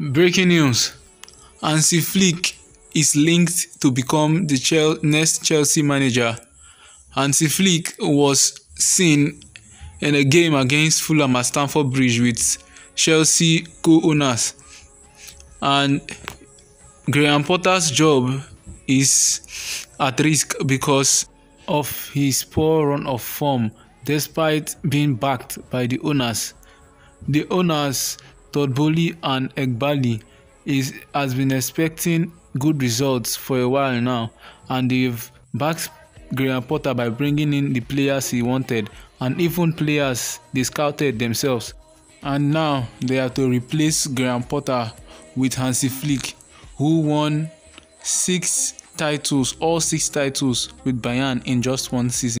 Breaking news: Hansi Flick is linked to become the next Chelsea manager. Hansi Flick was seen in a game against Fulham at Stamford Bridge with Chelsea co-owners, and Graham Potter's job is at risk because of his poor run of form despite being backed by the owners. The owners Todd Boehly and Eghbali is has been expecting good results for a while now and they've backed Graham Potter by bringing in the players he wanted and even players they scouted themselves. And now they have to replace Graham Potter with Hansi Flick who won six titles, all six titles with Bayern in just one season.